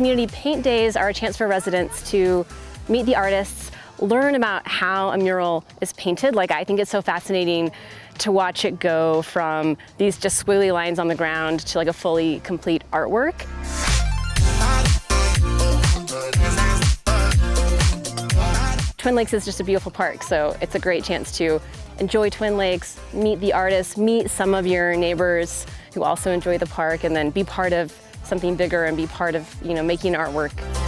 community paint days are a chance for residents to meet the artists, learn about how a mural is painted. Like I think it's so fascinating to watch it go from these just squiggly lines on the ground to like a fully complete artwork. Twin Lakes is just a beautiful park, so it's a great chance to enjoy Twin Lakes, meet the artists, meet some of your neighbors who also enjoy the park, and then be part of something bigger and be part of, you know, making artwork.